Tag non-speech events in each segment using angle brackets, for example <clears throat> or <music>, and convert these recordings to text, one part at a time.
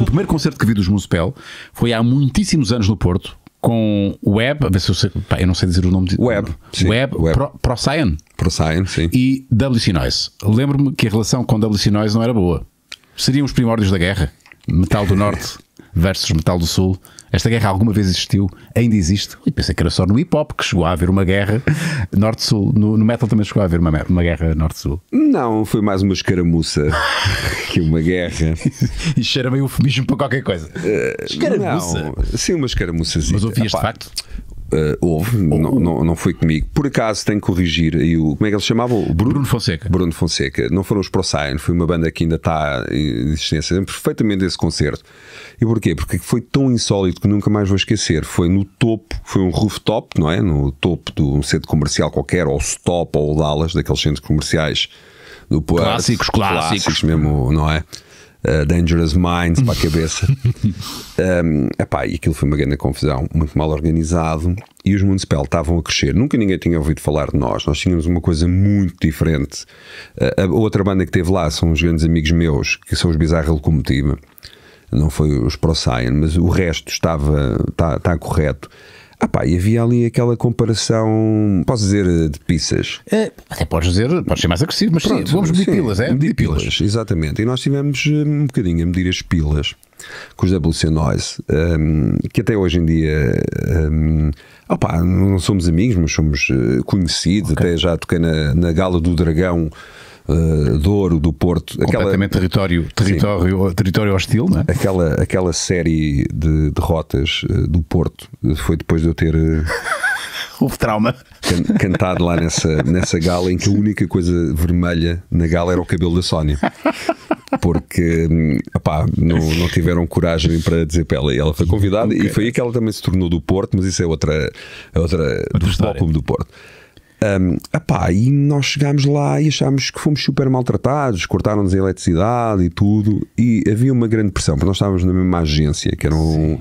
O primeiro concerto que vi dos Municipal foi há muitíssimos anos no Porto, com Web, a ver se eu sei, pá, eu não sei dizer o nome de Web, sim, Web, Web. Pro, Procyon, sim. e WC Noise. Lembro-me que a relação com WC Noise não era boa. Seriam os primórdios da guerra. Metal do Norte <laughs> versus Metal do Sul. Esta guerra alguma vez existiu? Ainda existe? E pensei que era só no hip hop que chegou a haver uma guerra Norte-Sul. No, no metal também chegou a haver uma, uma guerra Norte-Sul. Não, foi mais uma escaramuça <laughs> que uma guerra. E cheira meio eufemismo para qualquer coisa. Escaramuça. Não, sim, uma escaramuçazinha. Mas ouvias de Epá, facto? Uh, houve, não, não, não foi comigo. Por acaso tenho que corrigir aí o. Como é que ele se chamava? O Bruno, Bruno Fonseca. Bruno Fonseca. Não foram os Procyon, foi uma banda que ainda está em existência. Lembro perfeitamente desse concerto. E porquê? Porque foi tão insólito que nunca mais vou esquecer. Foi no topo, foi um rooftop, não é? No topo de um centro comercial qualquer, ou Stop ou Dallas, daqueles centros comerciais do Porto. Clássicos, clássicos. clássicos mesmo, não é? Uh, Dangerous Minds para a cabeça. um, <laughs> epá, e aquilo foi uma grande confusão, muito mal organizado. E os Municipal estavam a crescer. Nunca ninguém tinha ouvido falar de nós. Nós tínhamos uma coisa muito diferente. Uh, a outra banda que teve lá são os grandes amigos meus, que são os Bizarra Locomotiva. Não foi os Procyon, mas o resto estava está tá correto. Ah pá, e havia ali aquela comparação, posso dizer, de pizzas. É, até podes dizer, podes ser mais agressivo, mas sim, vamos medir pilas, é? Medir pilas, exatamente. E nós tivemos eh, um bocadinho a medir as pilas com os WC Noise, um, que até hoje em dia um, opá, não somos amigos, mas somos uh, conhecidos. Ok. Até já toquei na, na Gala do Dragão uh, Douro do Porto. Completamente território, território, território hostil, não é? Aquela, aquela série de derrotas uh, do Porto uh, foi depois de eu ter <laughs> Houve trauma. can- cantado lá nessa, nessa gala em que a única coisa vermelha na gala era o cabelo da Sónia. Porque hum, epá, não, não tiveram coragem para dizer para ela. E ela foi convidada e foi aí que ela também se tornou do Porto, mas isso é outra, é outra, do Futebol história. Do Porto. Um, epá, e nós chegámos lá e achámos que fomos super maltratados, cortaram-nos a eletricidade e tudo, e havia uma grande pressão, porque nós estávamos na mesma agência, que era um.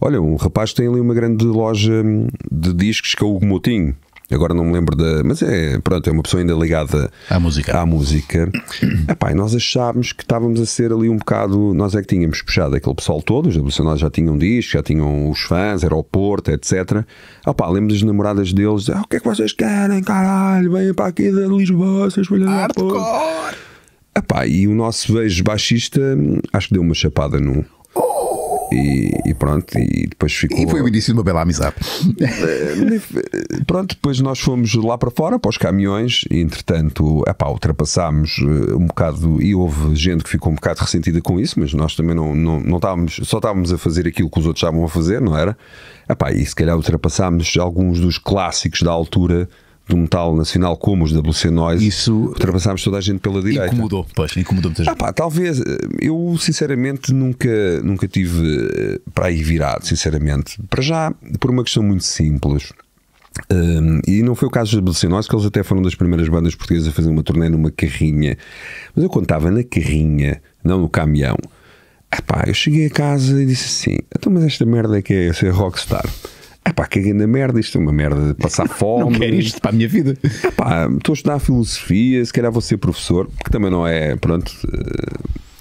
Olha, um rapaz que tem ali uma grande loja hum, de discos que é o Hugo Moutinho. Agora não me lembro da. Mas é, pronto, é uma pessoa ainda ligada À música. à música. <coughs> Epá, nós achámos que estávamos a ser ali um bocado. Nós é que tínhamos puxado aquele pessoal todo, os WC já tinham discos, já tinham os fãs, aeroporto, etc. Epá, lembro das namoradas deles, ah, o que é que vocês querem, caralho? Venham para aqui de Lisboa, vocês filhos da puta." Epá, e o nosso beijo baixista, hum, acho que deu uma chapada num. E, e pronto, e depois ficou. E foi o início de uma bela amizade. Eh, Pronto, depois nós fomos lá para fora, para os caminhões, e entretanto, epá, ultrapassámos eh, um bocado, e houve gente que ficou um bocado ressentida com isso, mas nós também não, não, não estávamos, só estávamos a fazer aquilo que os outros estavam a fazer, não era? Epá, e se calhar ultrapassámos alguns dos clássicos da altura do metal nacional, como os WC Noise, Isso- ultrapassámos toda a gente pela direita. Incomodou, pois, incomodou muita Ah gente. pá, talvez, eh, eu sinceramente nunca, nunca tive eh, para aí virado, sinceramente. Para já, por uma questão muito simples. Um, e não foi o caso dos Nós, que eles até foram das primeiras bandas portuguesas a fazer uma turnê numa carrinha. Mas eu contava na carrinha, não no caminhão. Ah pá, eu cheguei a casa e disse assim: então, mas esta merda é que é ser rockstar. Pá, caguei na merda, isto é uma merda de passar <laughs> fome. Não quero isto para a minha vida. Pá, estou a estudar filosofia, se calhar vou ser professor, que também não é, pronto.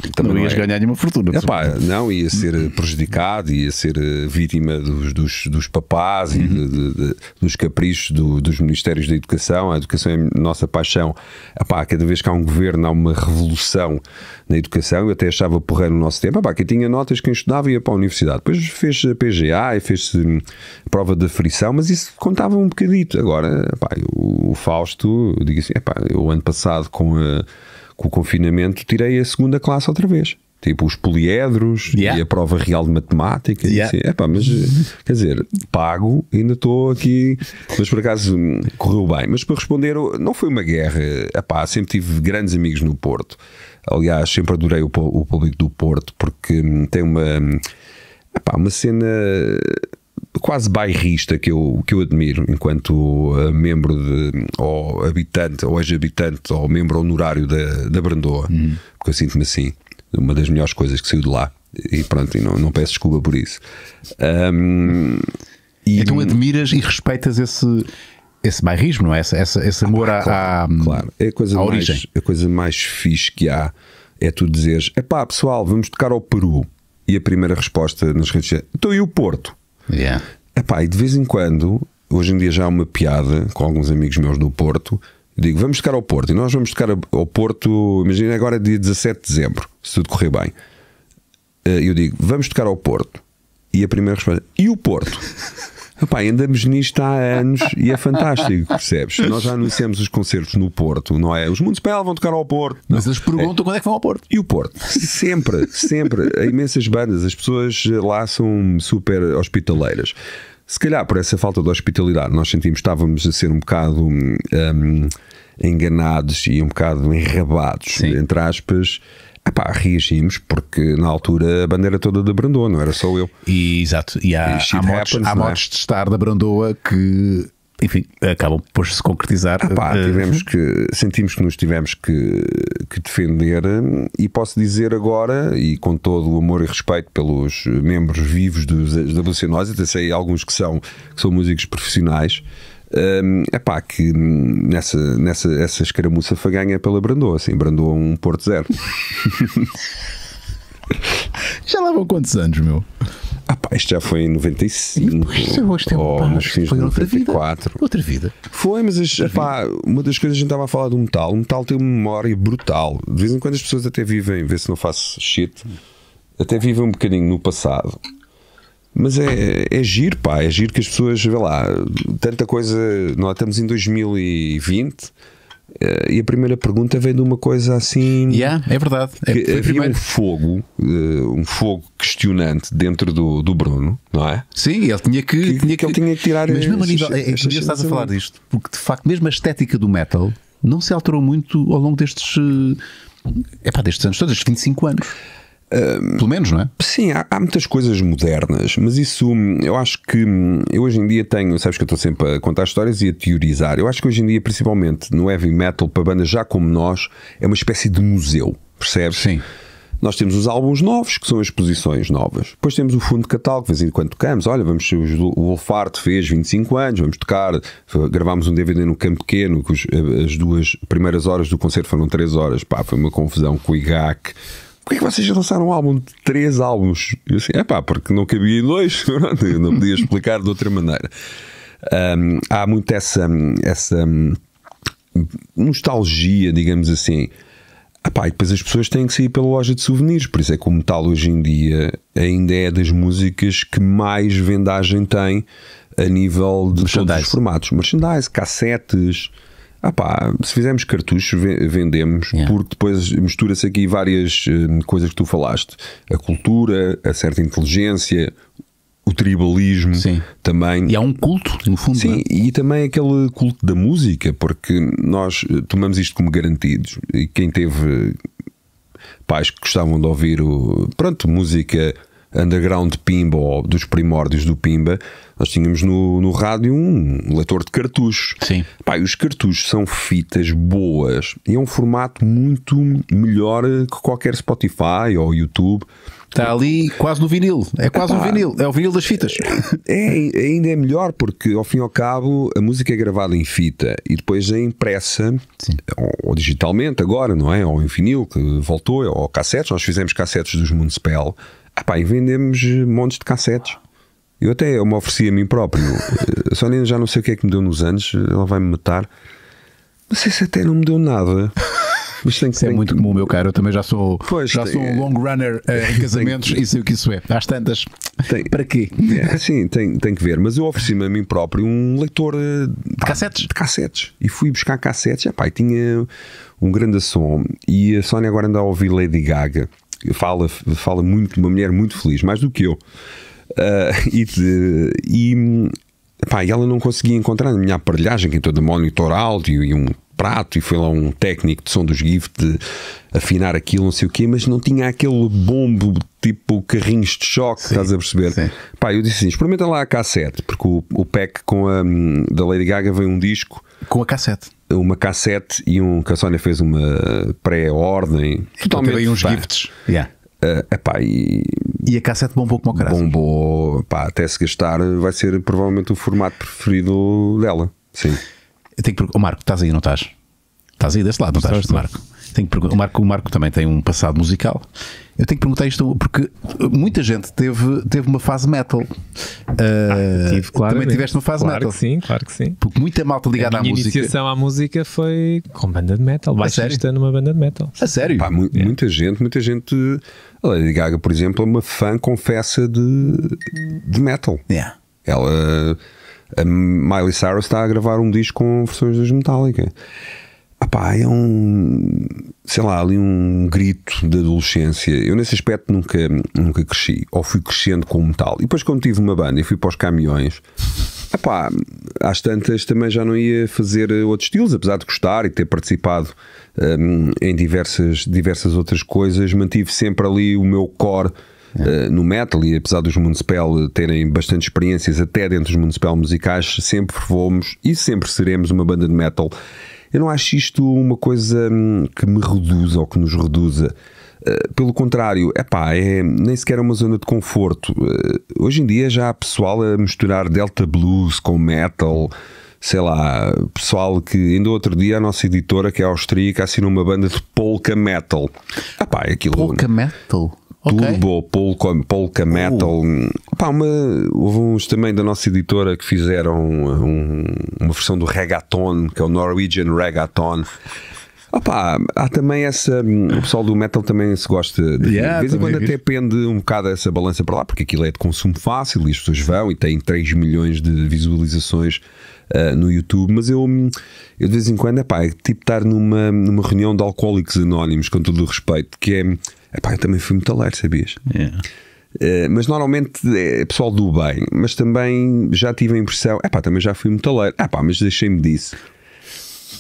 Eh, também Não ias é- ganhar nenhuma fortuna. Epá, não, ia ser prejudicado, ia ser eh, vítima dos, dos, dos papás e de- de- de- dos caprichos do- dos Ministérios da Educação. A educação é a nossa paixão. Epá, cada vez que há um governo, há uma revolução na educação. Eu até achava porreiro no nosso tempo. Epá, quem tinha notas, quem estudava ia para a universidade. Depois fez a PGA e fez hum, prova de frição, mas isso contava um bocadito. Agora, epá, o, o Fausto, eu digo assim, epá, eu ano passado com a com o confinamento, tirei a segunda classe outra vez. Tipo os poliedros Yeah. e a prova real de matemática. e Yeah. assim, epá, mas eh, quer dizer, pago, ainda estou aqui. Mas por acaso hum, correu bem. Mas para responder, não foi uma guerra. Epá, sempre tive grandes amigos no Porto. Aliás, sempre adorei o, o público do Porto porque hum, tem uma, hum, epá, uma cena quase bairrista que eu, que eu admiro enquanto uh, membro de, ou habitante, ou ex-habitante, ou membro honorário da, da Brandoa, porque eu sinto-me assim, uma das melhores coisas que saiu de lá. E pronto, e não, não peço desculpa por isso. Um, e Então admiras e respeitas esse, esse bairrismo, não é? Esse, esse, esse amor à, à, claro, é a coisa, mais, origem. a coisa mais fixe que há é tu dizeres: é pá, pessoal, vamos tocar ao Peru. e a primeira resposta nas redes sociais, então e o Porto? Yeah. Epá, e de vez em quando, hoje em dia já há uma piada com alguns amigos meus do Porto, digo, vamos tocar ao Porto, e nós vamos tocar ao Porto, imagina agora é dia 17 de dezembro, se tudo correr bem. Eh, Eu digo, vamos tocar ao Porto. E a primeira resposta, e o Porto? Epá, andamos nisto há anos e é fantástico, <laughs> percebes? Nós já anunciamos os concertos no Porto, não é? Os Municipal vão tocar ao Porto. Mas eles perguntam quando é que vão ao Porto. E o Porto? Sempre, sempre. Há imensas bandas, as pessoas lá são super hospitaleiras. Se calhar por essa falta de hospitalidade, nós sentimos que estávamos a ser um bocado hum, enganados e um bocado enrabados, Sim. entre aspas. Epá, reagimos porque na altura a bandeira toda da Brandon, não era só eu. E, exato. E há, E há, modos, happens, há é? de estar da Brandoa que, enfim, acabam por se concretizar. Pá, Eh, tivemos que, sentimos que nos tivemos que, que defender e posso dizer agora, e com todo o amor e respeito pelos membros vivos dos WC até sei alguns que são, que são músicos profissionais, é pá, que nessa, nessa essa escaramuça foi ganha pela Brandoa, assim, Brandoa um Porto Zero. <laughs> Já vão quantos anos, meu? Ah pá, isto já foi em 95 Isto, isto é um ou pá, nos fins de foi outra vida. 94. Outra vida. Foi, mas as- epá, uma das coisas que a gente estava a falar do metal, o metal tem uma memória brutal. De vez em quando as pessoas até vivem, vê se não faço shit, até vivem um bocadinho no passado. Mas é, é giro, pá, é giro que as pessoas, vê lá, tanta coisa. Nós estamos em 2020 eh, e a primeira pergunta vem de uma coisa assim. Yeah, é verdade. É, que havia primeiro. um fogo, eh, um fogo questionante dentro do, do Bruno, não é? Sim, ele tinha que, Que- tinha que ele tinha que tirar Mas mesmo a nível. É, é estás a falar disto, porque de facto, mesmo a estética do metal não se alterou muito ao longo destes. É pá, destes anos todos, estes 25 anos. Pelo menos, não é? Sim, há, há muitas coisas modernas, mas isso hum, eu acho que hum, eu hoje em dia tenho, sabes que eu estou sempre a contar histórias e a teorizar. Eu acho que hoje em dia, principalmente no heavy metal, para bandas já como nós, é uma espécie de museu, percebes? Sim. Nós temos os álbuns novos, que são exposições novas. Depois temos o fundo de catálogo, de vez em quando tocamos. Olha, vamos, o Wolfart fez 25 anos, vamos tocar. Gravámos um DVD no Campo Pequeno, que os- as duas primeiras horas do concerto foram 3 horas. Pá, foi uma confusão com o IGAC. Porquê que vocês lançaram um álbum de três álbuns? Eu assim, é pá, porque não cabia em dois. <laughs> Não podia explicar de outra maneira. Hum, há muito essa, essa hum, nostalgia, digamos assim. Ah pá, e depois as pessoas têm que sair pela loja de souvenirs, por isso é que o metal hoje em dia ainda é das músicas que mais vendagem tem a nível de todos os formatos. Merchandise, cassetes. Ah pá, se fizermos cartuchos, ve- vendemos, Yeah. porque depois mistura-se aqui várias hum, coisas que tu falaste: a cultura, a certa inteligência, o tribalismo Sim. também. E há um culto, no fundo. Sim, é? e também aquele culto da música, porque nós eh, tomamos isto como garantidos. E quem teve pais que gostavam de ouvir o, pronto, música underground Pimba ou dos primórdios do Pimba, nós tínhamos no, no rádio um leitor de cartuchos. Sim. Pá, os cartuchos são fitas boas e é um formato muito melhor que qualquer Spotify ou YouTube. Está ali quase no vinil. É quase um Epá. vinil. É o vinil das fitas. <laughs> É, ainda é melhor porque, ao fim e ao cabo, a música é gravada em fita e depois é impressa ou, ou digitalmente agora, não é? Ou em vinil, que voltou, ou cassetes. Nós fizemos cassetes dos Municipal ah, pá, e vendemos montes de cassetes. Eu até eu me ofereci a mim próprio. <laughs> A Sónia já não sei o que é que me deu nos anos, ela vai me matar. Não sei se até não me deu nada. Mas tem que Isso é muito comum, meu caro. Eu também já sou, Pois, já sou um long runner eh, em <laughs> casamentos e sei o que isso é. Às tantas. Tem- Para quê? É, sim, tem, tem que ver. Mas eu ofereci-me a mim próprio um leitor eh, pá, cassetes? De cassetes. E fui buscar cassetes. Epá, e tinha um grande som. E a Sónia agora anda a ouvir Lady Gaga. Fala, fala muito, uma mulher muito feliz, mais do que eu. Ah, <laughs> e, de- e, pá, e ela não conseguia encontrar na minha aparelhagem, que é toda monitor áudio e um prato, e foi lá um técnico de som dos GIF de afinar aquilo, não sei o quê, mas não tinha aquele bombo tipo carrinhos de choque, estás a perceber? sim. Pá, eu disse assim: experimenta lá a cassete, porque o, o pack com a, hum, da Lady Gaga vem um disco, Com a cassete. uma cassete e um que a Sónia fez uma pré-ordem. Então aí uns pá, gifts. Yeah. ah, epá, e E a cassete bombou como o caralho. bombou, pá, até se gastar, vai ser provavelmente o formato preferido dela. Sim. Eu tenho que. Ô, Marco, estás aí, não estás? Estás aí desse lado, não estás, Marco? Tenho que pergun- o, Marco, o Marco também tem um passado musical. Eu tenho que perguntar isto porque muita gente teve, teve uma fase metal. Ah, Tive, claro. também tiveste uma fase claro metal. Que sim, claro que sim. Porque muita malta ligada a à minha música. iniciação à música foi com banda de metal. Baixista numa banda de metal. A sério? Pá, mu- Muita gente, muita gente. A Lady Gaga, por exemplo, é uma fã confessa de, de metal. Yeah. Ela, a Miley Cyrus está a gravar um disco com versões dos Metallica. Ah pá, é um, sei lá, ali um grito de adolescência. Eu nesse aspecto nunca, nunca cresci, ou fui crescendo com o metal. E depois quando tive uma banda e fui para os caminhões, ah pá, às tantas também já não ia fazer outros estilos, apesar de gostar e ter participado hum, em diversas, diversas outras coisas, mantive sempre ali o meu core Uh, no metal e apesar dos Municipal terem bastante experiências até dentro dos Municipal musicais, sempre fomos e sempre seremos uma banda de metal. Eu não acho isto uma coisa hum, que me reduza ou que nos reduza. Uh, pelo contrário, epá, é nem sequer é uma zona de conforto. Uh, hoje em dia já há pessoal a misturar Delta Blues com metal. Sei lá, pessoal que ainda outro dia a nossa editora, que é austríaca, assinou uma banda de polka metal. Epá, é aquilo Polka metal. Ok. Turbo, polka, polka metal. Pá, uma, houve uns também da nossa editora que fizeram um- uma versão do reggaeton, que é o Norwegian Reggaeton. Opa, há também essa. O pessoal do metal também se gosta de. Yeah, de vez em quando até pende um bocado essa balança para lá, porque aquilo é de consumo fácil e as pessoas vão e têm 3 milhões de visualizações ah, no YouTube. Mas eu, eu de vez em quando, epá, é tipo estar numa, numa reunião de alcoólicos anónimos, com todo o respeito, que é. Epá, eu também fui metaleiro, sabias? Yeah. Uh, mas normalmente é pessoal do bem, mas também já tive a impressão, epá, também já fui metaleiro, epá, mas deixei-me disso.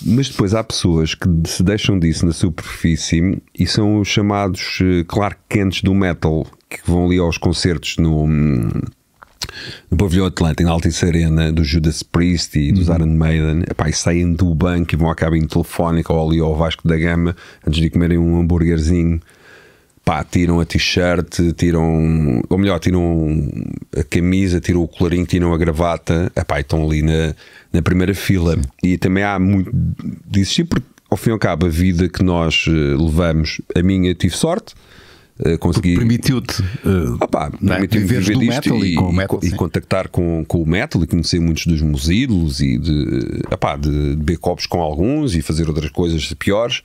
Mas depois há pessoas que se deixam disso na superfície e são os chamados eh, Clark Kents do metal, que vão ali aos concertos no, no pavilhão Atlântico, na Altice Arena, do Judas Priest e dos Iron Maiden, epá, e saem do banco e vão à cabine telefónica ou ali ao Vasco da Gama antes de comerem um hambúrguerzinho pá, tiram a t-shirt, tiram, ou melhor, tiram a camisa, tiram o colarinho, tiram a gravata, epá, e estão ali na, na primeira fila. E também há muito disso, sim, porque ao fim e ao cabo, a vida que nós eh, levamos, a minha tive sorte, eh, consegui. Permitiu-te. uh, Opa, não é? permitiu-me Viveres viver do disto metal e com metal, e sim. contactar com, com o metal e conhecer muitos dos meus ídolos e de, epá, de, de beber copos com alguns e fazer outras coisas piores.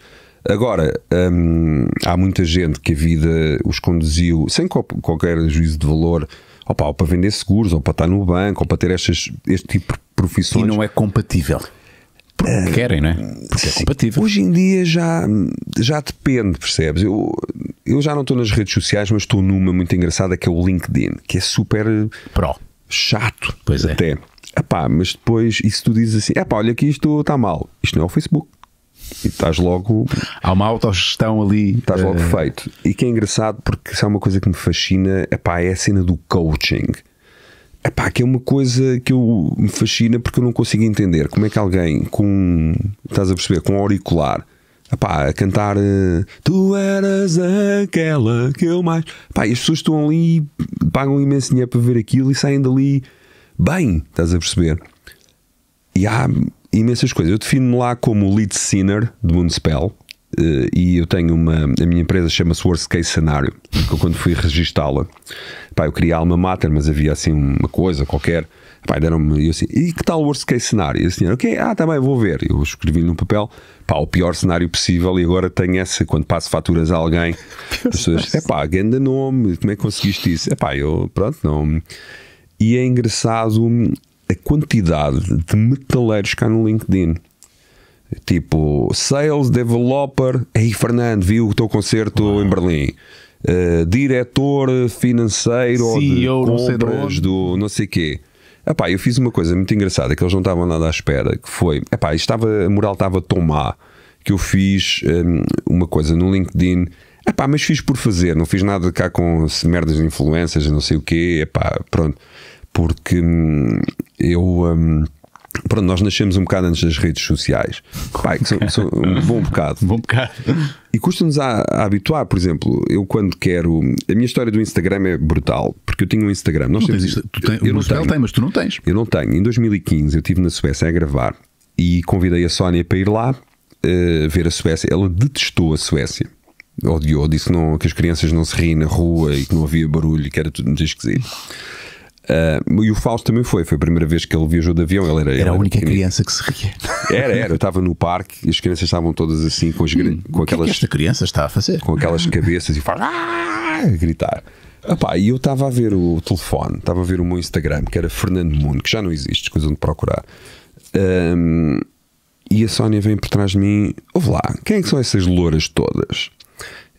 Agora, hum, há muita gente que a vida os conduziu sem qual- qualquer juízo de valor opa, ou para vender seguros, ou para estar no banco, ou para ter estas, este tipo de E profissões. não é compatível. Porque querem, não é? Porque é compatível. Hoje em dia já, já depende, percebes? Eu, eu já não estou nas redes sociais, mas estou numa muito engraçada que é o LinkedIn, que é super Pró. chato. Pois é. até. Epá, mas depois, e se tu dizes assim, epá, olha que isto está mal, isto não é o Facebook. E estás logo, Há uma autogestão ali. estás logo eh, feito. E que é engraçado porque se há uma coisa que me fascina, epá, é a cena do coaching. Epá, que é uma coisa que eu, me fascina porque eu não consigo entender como é que alguém com, estás a perceber, com um auricular, epá, a cantar eh, Tu eras aquela que eu mais. Epá, e as pessoas estão ali, pagam imenso dinheiro para ver aquilo e saem dali bem, estás a perceber? E há imensas coisas. Eu defino-me lá como lead sinner de Municipal. eh, e eu tenho uma. A minha empresa chama-se Worst Case Scenario. Porque eu, quando fui registá-la, pá, eu queria alma mater, mas havia assim uma coisa qualquer. Pá, deram-me. E assim, e que tal o Worst Case Scenario? E a senhora, ok, ah, tá bem, vou ver. Eu escrevi num papel, pá, o pior cenário possível. E agora tenho essa, quando passo faturas a alguém, <laughs> as pessoas, é pá, grande nome, como é que conseguiste isso? É pá, eu, pronto, não. E é engraçado a quantidade de metaleiros cá no LinkedIn. Tipo, Sales Developer. Ei, Fernando, viu o teu concerto em Berlim. Uh, diretor financeiro CEO de compras do não sei quê. Epá, eu fiz uma coisa muito engraçada que eles não estavam nada à espera, que foi, epá, estava, a moral estava tão má que eu fiz hum, uma coisa no LinkedIn, epá, mas fiz por fazer, não fiz nada cá com merdas de influências, não sei o quê, epá, pronto, porque hum, eu hum, pronto, nós nascemos um bocado antes das redes sociais, Pá, que são, são um bom bocado. Bom bocado. E custa-nos a, a habituar, por exemplo, eu quando quero. A minha história do Instagram é brutal, porque eu tinha um Instagram. Nós Não temos, tens. Tu tens, eu o não tenho. tem, mas tu não tens. Eu não tenho. Em 2015 eu estive na Suécia a gravar e convidei a Sónia para ir lá. eh, ver a Suécia. Ela detestou a Suécia. Odiou, disse que, não, que as crianças não se riem na rua e que não havia barulho e que era tudo muito esquisito. Ah, e o Fausto também foi, foi a primeira vez que ele viajou de avião. Ele era, ele Era a única pequenino. criança que se ria. Era, era. Eu estava no parque e as crianças estavam todas assim com, as, gran- com O que é que aquelas esta criança está a fazer? com aquelas cabeças e faz "Ah!" a gritar. Epá, e eu estava a ver o telefone, estava a ver o meu Instagram, que era Fernando Mundo, que já não existe, coisa de procurar. Ahm, e a Sónia vem por trás de mim, ouve lá, quem é que são essas louras todas?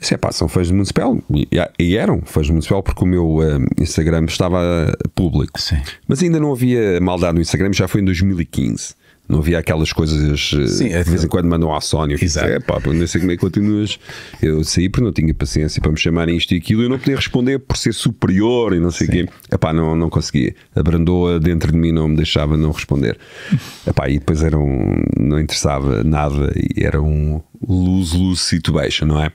Eu disse, "Epá, são fãs de Municipal. E, e eram fãs de Municipal porque o meu ahm, Instagram estava público. Sim. Mas ainda não havia maldade no Instagram, já foi em 2015. Não havia aquelas coisas eh, Sim, é de vez em quando mandam à Sónia. Exato. É pá, não sei como é que continuas. Eu saí porque não tinha paciência para me chamarem isto e aquilo e eu não podia responder por ser superior e não sei o quê. Epá, não, não conseguia. A brandoa dentro de mim não me deixava não responder. <laughs> Epá, e depois era um, não interessava nada e era um lose-lose situation, não é?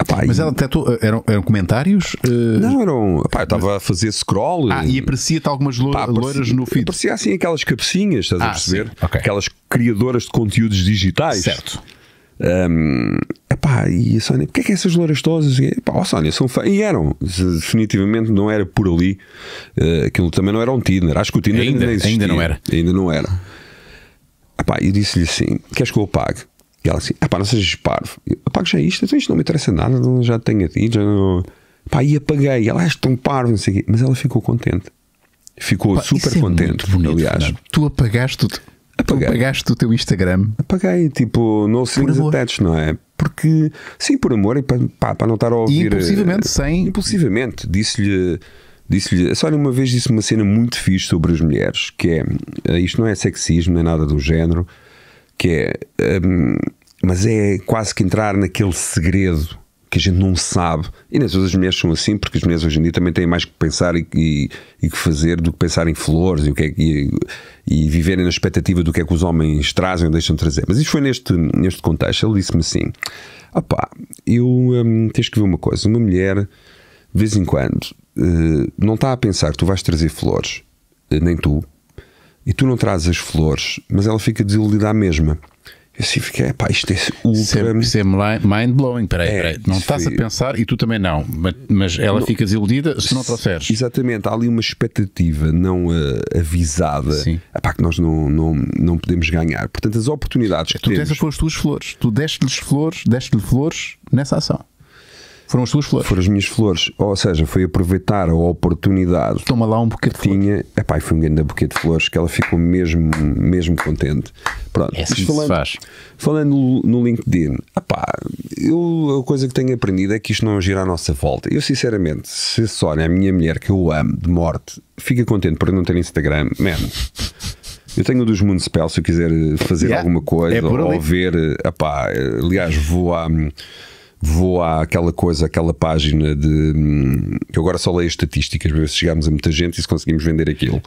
Epá, Mas ela detectou, eram, eram comentários? eh, Não, eram. Epá, eu estava a fazer scroll. Ah, e aprecia-te algumas lo- Pá, loiras parecia- no feed. Parecia assim aquelas cabecinhas, estás a Ah, perceber? sim, ok. Aquelas criadoras de conteúdos digitais. Certo. Um, epá, e a Sónia, porque é que essas loiras todas? E, epá, ó Sónia, são fã. E eram, definitivamente não era por ali. Eh, aquilo também não era um Tinder. Acho que o Tinder ainda, Ainda- existia. ainda não era. Ainda não era. Epá, e disse-lhe assim: queres que eu apague? E ela assim: epá, não sejas parvo. Eu, apago já isto, então isto não me interessa nada, não- já tenho a ti, já não. Epá, e apaguei. Ela, és tão parvo, não sei o quê. Mas ela ficou contente. Ficou Pá, super isso é contente. bonito, aliás. Tu apagaste, o- tu Apaguei. apagaste o teu Instagram. apaguei, tipo, no strings attached, não é? Porque, sim, por amor e pá, para não estar a ouvir. impulsivamente, eh, sem- Impulsivamente, disse-lhe. Disse-lhe, a Sónia uma vez disse uma cena muito fixe sobre as mulheres, que é, eh, isto não é sexismo nem nada do género, que é, hum, mas é quase que entrar naquele segredo que a gente não sabe. E nem todas as mulheres são assim, porque as mulheres hoje em dia também têm mais que pensar e, que fazer do que pensar em flores e, o que é, e, e viverem na expectativa do que é que os homens trazem ou deixam de trazer. Mas isto foi neste, neste contexto. Ele disse-me assim: opá, eu hum, tens que ver uma coisa, uma mulher, de vez em quando, eh, não está a pensar que tu vais trazer flores, eh, nem tu, e tu não trazes as flores, mas ela fica desiludida à mesma. Eu assim fiquei, pá, isto é ultra. é, isso é mind blowing. Peraí, É, peraí. Não estás foi- a pensar e tu também não. Mas, mas ela fica desiludida se não trouxeres. Exatamente, há ali uma expectativa não eh, avisada Sim. epá, que nós não, não, não podemos ganhar. Portanto, as oportunidades que Tu temos dessas foram as tuas flores. Tu deste-lhes flores, deste-lhe flores nessa ação. Foram as tuas flores. foram as minhas flores. Ou seja, foi aproveitar a oportunidade Toma lá um buquê de flores. tinha, epá, e foi um grande buquê de flores que ela ficou mesmo, mesmo contente. Pronto, É assim falando, faz. falando no, no LinkedIn, epá, eu, a coisa que tenho aprendido é que isto não gira à nossa volta. Eu, sinceramente, se a Sónia, a minha mulher que eu amo de morte, fica contente por eu não ter Instagram, man. Eu tenho o dos Municipal se eu quiser fazer Yeah, alguma coisa é ou ver, epá, aliás, vou à. Vou àquela coisa, aquela página de. hum, que eu agora só leio estatísticas para ver se chegamos a muita gente e se conseguimos vender aquilo.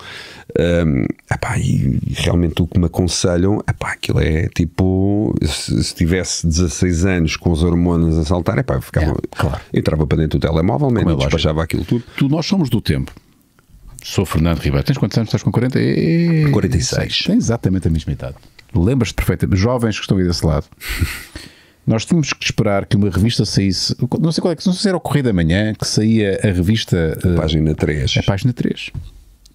Hum, epá, e realmente o que me aconselham, epá, aquilo é tipo. Se, se tivesse 16 anos com os hormonas a saltar, epá, eu ficava. Yeah, claro. Eu entrava para dentro do telemóvel, man, é despachava aquilo tudo. Tu, nós somos do tempo. Sou Fernando Ribeiro. Tens quantos anos? Estás com 40? E... 46. Tens exatamente a mesma idade. Lembras-te perfeitamente. Jovens que estão aí desse lado. Nós tínhamos que esperar que uma revista saísse. Não sei qual é que não sei se era o Correio da Manhã que saía a revista. eh, Página 3. a página 3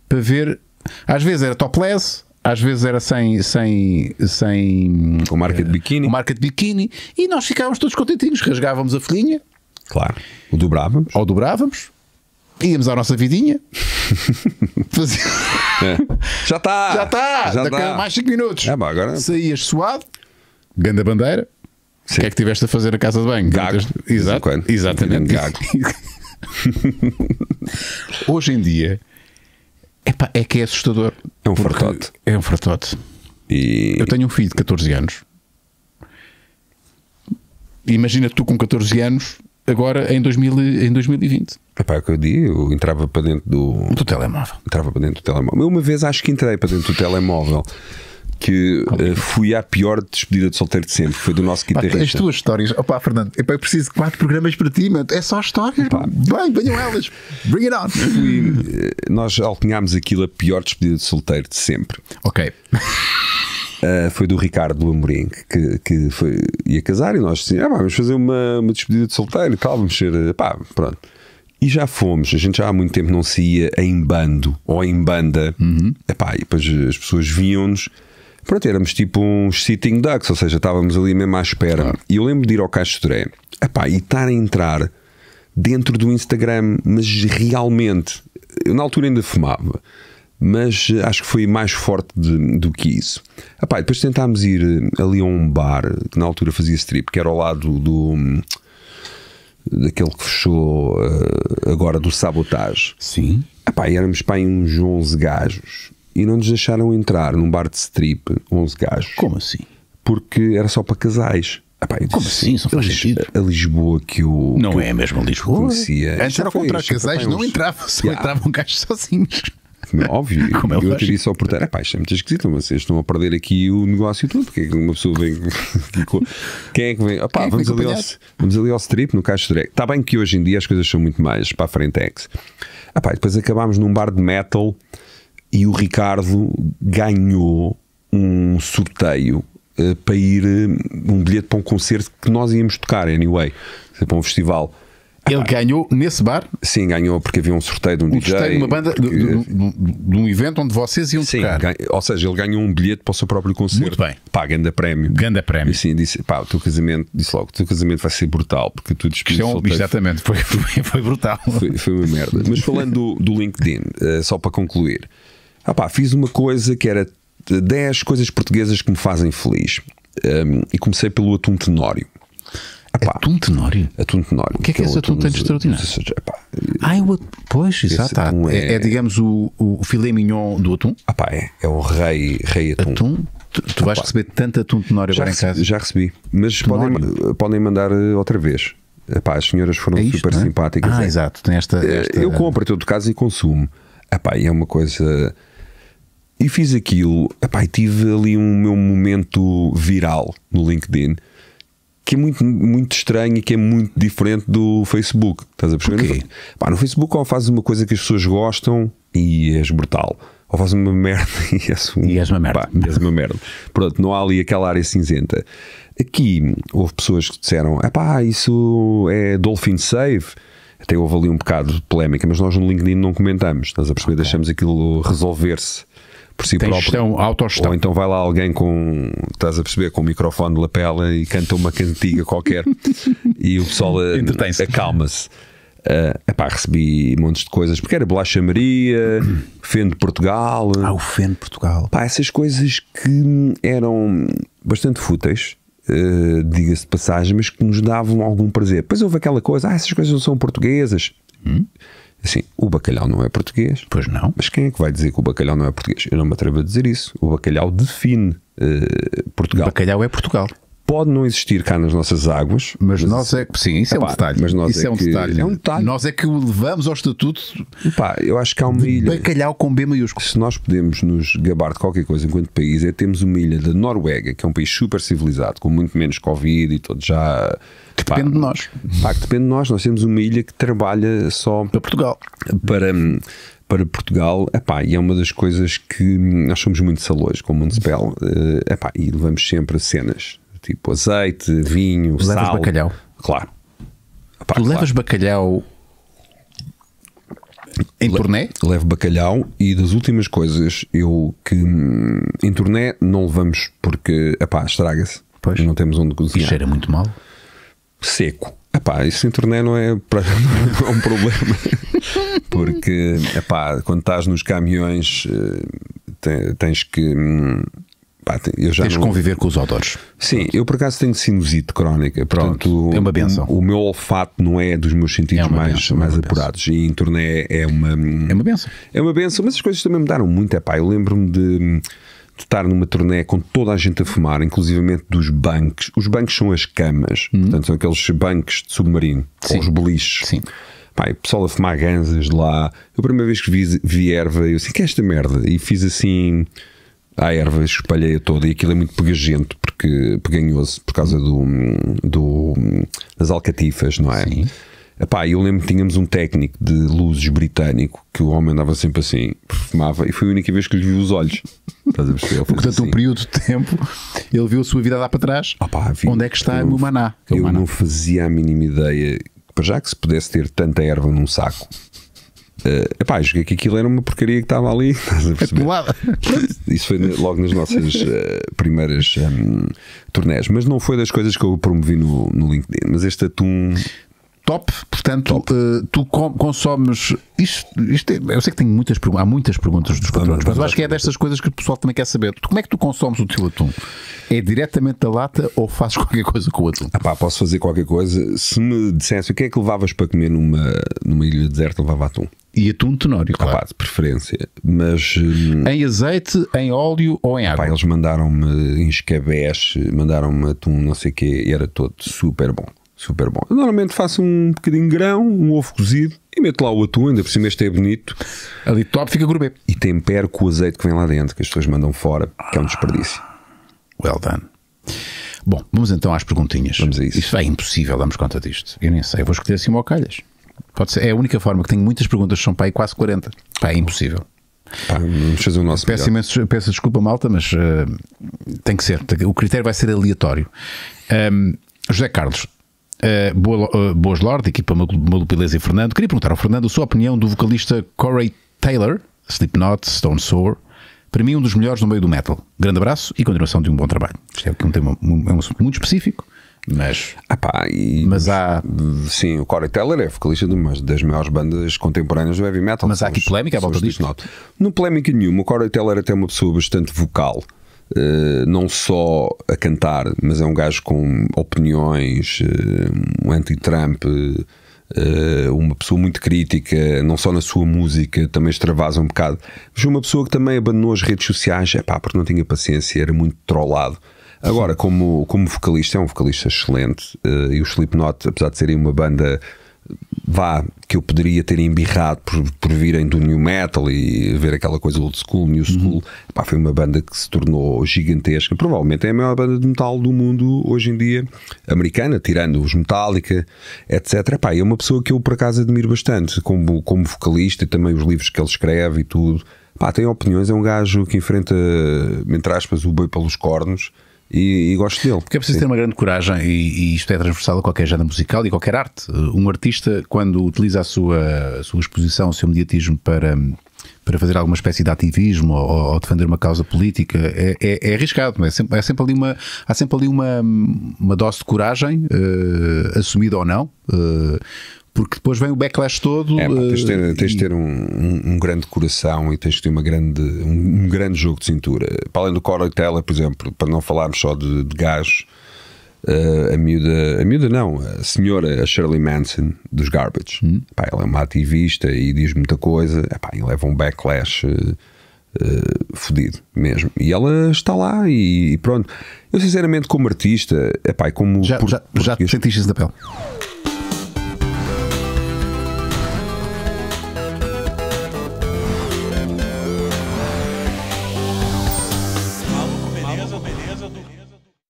para ver. Às vezes era topless, às vezes era sem. sem, sem Com marca de biquíni. com marca de biquíni e nós ficávamos todos contentinhos. Rasgávamos a folhinha Claro. O dobrávamos. ou dobrávamos, íamos à nossa vidinha. <laughs> É. Já está! Já está! Já Daqui a está! mais 5 minutos. É, agora- Saías suado, ganda bandeira. O que é que tiveste a fazer a casa de banho? Gago. Exato, exatamente. Gago. <laughs> Hoje em dia epá, é que é assustador. É um fartote. É um fartote. E Eu tenho um filho de 14 anos. Imagina tu com 14 anos, agora em, 2000, e- em 2020, epá, é o que eu digo, eu entrava para dentro do. do telemóvel. entrava para dentro do telemóvel. Eu uma vez acho que entrei para dentro do telemóvel que eh, fui à pior despedida de solteiro de sempre, foi do nosso Pá, as guitarrista. tuas histórias, opá, Fernando, eu preciso de quatro programas para ti, mano. é só histórias. pá. Bem, venham elas, bring it on. Fui, eh, nós alcunhámos aquilo a pior despedida de solteiro de sempre. ok, Uh, foi do Ricardo Amorim que, que foi, ia casar e nós dissemos, ah, vamos fazer uma, uma despedida de solteiro e tal, vamos ser, pá, pronto. E já fomos, a gente já há muito tempo não se ia em bando ou em banda, uhum. Epá, e depois as pessoas viam-nos. Pronto, éramos tipo uns sitting ducks, ou seja, estávamos ali mesmo à espera. Claro. E eu lembro de ir ao Caixo Toré e estar a entrar dentro do Instagram, mas realmente, eu na altura ainda fumava, mas acho que foi mais forte de, do que isso. Epá, depois tentámos ir ali a um bar que na altura fazia strip, que era ao lado do daquele que fechou uh, agora do Sabotage. Sim. Epá, éramos aí uns 11 gajos e não nos deixaram entrar num bar de strip 11 gajos. Como assim? Porque era só para casais. Epá, Como assim? Isso faz sentido. A Lisboa que eu. Não que é mesmo a Lisboa. Conhecia. Antes era contra casais, não entravam, só yeah. entravam gajos sozinhos. Óbvio, <laughs> Como é eu até disse ao porteiro: é pá, isto é muito esquisito, mas vocês estão a perder aqui o negócio todo. Porque é que uma pessoa vem. <laughs> Quem é que vem? Opá, é vamos, ali ao, vamos ali ao strip no Caixa Direct. Está bem que hoje em dia as coisas são muito mais para a Frentex. Epá, depois acabámos num bar de metal e o Ricardo ganhou um sorteio uh, para ir uh, um bilhete para um concerto que nós íamos tocar, anyway, para um festival. Ele ganhou nesse bar? Sim, ganhou porque havia um sorteio de um, um DJ. Sorteio de uma banda, que, de, de, de, um evento onde vocês iam sim, tocar. Ganha, ou seja, ele ganhou um bilhete para o seu próprio concerto. Muito bem. Pá, ganda prémio. Ganda prémio. E sim, disse, pá, o teu casamento, disse logo, o teu casamento vai ser brutal, porque tu despediste. É um, exatamente, foi, <laughs> foi, foi brutal. Foi, foi, uma merda. Mas falando do, do LinkedIn, uh, só para concluir, ah, pá, fiz uma coisa que era 10 coisas portuguesas que me fazem feliz. Um, e comecei pelo atum tenório. Epá, atum tenório? Atum tenório. O que é que, é esse atum de extraordinário? Epá, ah, é o, pois, exato. É, é, é, digamos, o, o filé mignon do atum? Epá, é, é o rei, rei atum. Atum? Tu, tu vais receber tanto atum tenório agora recebi, em casa? Já recebi, mas podem, podem mandar eh, outra vez. Epá, as senhoras foram isto, super simpáticas. Ah, exato. Tem esta, eh, esta... Eu compro em todo caso e consumo. Epá, e é uma coisa. E fiz aquilo, epá, e tive ali um meu momento viral no LinkedIn que é muito, muito estranho e que é muito diferente do Facebook. Estás a perceber? No, pá, no Facebook, ou fazes uma coisa que as pessoas gostam e és brutal, ou fazes uma merda <laughs> e és, um, e és uma merda. Pá, és uma merda. Pronto, não há ali aquela área cinzenta. Aqui houve pessoas que disseram: pá, isso é Dolphin Save. Até houve ali um bocado de polémica, mas nós no LinkedIn não comentamos. Estás a perceber? Okay. Deixamos aquilo resolver-se por si Tem próprio. Gestão, autogestão. Ou então vai lá alguém com, estás a perceber, com o microfone de lapela e canta uma cantiga qualquer e o pessoal eh, acalma-se. Uh, epá, recebi montes de coisas, porque era Bolacha Maria, <clears throat> Fendo Portugal. Ah, o Fendo Portugal. Pá, essas coisas que eram bastante fúteis, uh, diga-se de passagem, mas que nos davam algum prazer. Depois houve aquela coisa, ah, essas coisas não são portuguesas. Hum? Assim, o bacalhau não é português. Pois não. Mas quem é que vai dizer que o bacalhau não é português? Eu não me atrevo a dizer isso. O bacalhau define uh, Portugal. O bacalhau é Portugal. Pode não existir cá nas nossas águas, mas, mas nós é que. Sim, isso é, é um detalhe. Mas nós isso é, é, um que, detalhe. é um detalhe. Nós é que o levamos ao estatuto. Pá, eu acho que há uma ilha. Bacalhau com B maiúsculo. Se nós podemos nos gabar de qualquer coisa enquanto país, é temos uma ilha da Noruega, que é um país super civilizado, com muito menos Covid e todo já. Que pá, depende de nós. Pá, que depende de nós. Nós temos uma ilha que trabalha só. Para Portugal. Para para Portugal, epá, e é uma das coisas que nós somos muito salões com o Municipal, uh, epá, e levamos sempre cenas Tipo azeite, vinho, levas sal. bacalhau. Claro. Epá, tu claro. levas bacalhau em Le turnê? Levo bacalhau e das últimas coisas eu que em turnê não levamos porque epá, estraga-se. Pois. Não temos onde cozinhar. E cheira muito mal. Seco. Epá, isso em turnê não é, para, <laughs> não é um problema. <laughs> porque epá, quando estás nos caminhões eh, tens que hum, Pá, eu já Tens de conviver com os odores. Sim, Pronto. eu por acaso tenho sinusite crónica. Pronto, portanto, é uma benção. O, o, meu olfato não é dos meus sentidos é mais, benção, mais é apurados. E em turnê é uma. É uma benção. É uma benção, mas as coisas também mudaram muito. É pá, eu lembro-me de, de, estar numa turnê com toda a gente a fumar, inclusivamente dos bancos. Os bancos são as camas, hum. portanto, são aqueles bancos de submarino, Sim. ou os beliches. Sim. O pessoal a fumar ganzas lá. Eu, a primeira vez que vi, vi erva, eu disse: que é esta merda? E fiz assim à erva, espalhei-a toda e aquilo é muito pegajento, porque peganhoso por causa do, do, das alcatifas, não é? Sim. Epá, eu lembro que tínhamos um técnico de luzes britânico que o homem andava sempre assim, perfumava, e foi a única vez que lhe viu os olhos. Estás a perceber? Portanto, um assim. período de tempo, ele viu a sua vida dar para trás. Opá, vi- Onde é que está o maná? É Eu maná. não fazia a mínima ideia, para já que se pudesse ter tanta erva num saco. Uh, epá, joguei que aquilo era uma porcaria que estava ali. <laughs> Estás a perceber? Isso foi logo nas nossas <laughs> eh, primeiras um, turnés, mas não foi das coisas que eu promovi no, no LinkedIn. Mas este atum, Top, portanto, eh, tu com- consomes. Isto, isto é- eu sei que tenho muitas perguntas, há muitas perguntas dos patrões, mas eu acho que é destas coisas que o pessoal também quer saber. Tu, como é que tu consomes o teu atum? É diretamente da lata ou fazes <laughs> qualquer coisa com o atum? ah pá, posso fazer qualquer coisa. Se me dissesse o que é que levavas para comer numa, numa ilha deserta, levava atum. E atum tenório, Ah claro. pá, de preferência. Mas hum, Em azeite, em óleo ou em água? pá, eles mandaram-me em escabeche, mandaram-me atum, não sei o quê, e era todo super bom. Super bom. Eu normalmente faço um bocadinho de grão, um ovo cozido e meto lá o atum, ainda por cima este é bonito. Ali top fica gourmet. e tempero com o azeite que vem lá dentro, que as pessoas mandam fora, que é um desperdício. Well done. Bom, vamos então às perguntinhas. Vamos a isso. Isto é impossível, damos conta disto. Eu nem sei, vou escolher assim uma calhas. Pode ser, é a única forma que tenho muitas perguntas, são para aí quase 40. Pá, é impossível. Pá, vamos fazer o nosso Peço, imenso, peço desculpa, malta, mas eh, tem que ser. O critério vai ser aleatório. Ahm, José Carlos, eh, boa, eh, boas Lorde, equipa Malupileza e Fernando. Queria perguntar ao Fernando a sua opinião do vocalista Corey Taylor, Slipknot, Stone Sour. Para mim, um dos melhores no meio do metal. Grande abraço e continuação de um bom trabalho. Isto é aqui um tema é um assunto muito específico, mas, Ah, pá, e, mas há. Sim, o Corey Taylor é vocalista de uma das maiores bandas contemporâneas do heavy metal. Mas há aqui polémica à volta disto? Não polémica nenhuma. O Corey Taylor é até uma pessoa bastante vocal. Eh, não só a cantar, mas é um gajo com opiniões, eh, um anti-Trump, eh, uma pessoa muito crítica, não só na sua música, também extravasa um bocado. Mas uma pessoa que também abandonou as redes sociais, é pá, porque não tinha paciência, era muito trollado. Agora, como, como vocalista, é um vocalista excelente e o Slipknot, apesar de serem uma banda vá, que eu poderia ter embirrado por, por virem do new metal e ver aquela coisa old school, new school, pá, foi uma banda que se tornou gigantesca. Provavelmente é a maior banda de metal do mundo hoje em dia, americana, tirando os Metallica, etc. Pá, é uma pessoa que eu por acaso admiro bastante, como, como vocalista e também os livros que ele escreve e tudo. Pá, tem opiniões, é um gajo que enfrenta, entre aspas, o boi pelos cornos. E, e gosto dele. Porque é preciso ter uma grande coragem e, e isto é transversal a qualquer género musical e qualquer arte. Um artista, quando utiliza a sua, a sua exposição, o seu mediatismo para, para fazer alguma espécie de ativismo ou, ou defender uma causa política, é, é, é arriscado. É sempre, é sempre ali uma, há sempre ali uma, uma dose de coragem, eh, assumida ou não, eh, porque depois vem o backlash todo. É, pá, tens de ter, eh, tens de ter um, um- um grande coração e tens de ter uma grande, um, um grande jogo de cintura. Para além do Corey Taylor, por exemplo, para não falarmos só de, de gajos, eh, a miúda, a miúda não, a senhora a Shirley Manson dos Garbage. Hum. Pá, ela é uma ativista e diz muita coisa, Epá, e leva um backlash eh, eh, fodido mesmo. E ela está lá e, e pronto. Eu, sinceramente, como artista, epá, e como já, por- já, já sentiste isso na pele?